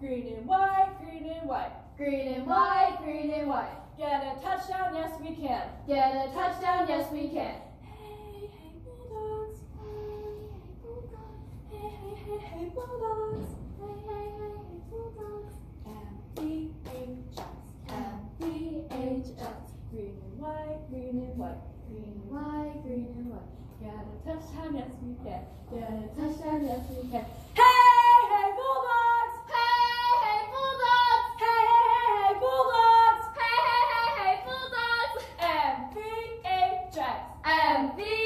Green and white, green and white. Green and white, green and white. Get a touchdown, yes we can. Get a touchdown, yes we can. Hey, hey, Bulldogs. Hey, hey, hey, hey, Bulldogs. Hey, hey, hey, hey, Bulldogs. M-V-H-S. M-V-H-S. Green and white, green and white. Green and white, green and white. Get a touchdown, yes we can. Get a Touchdown, yes. Hey! one, three.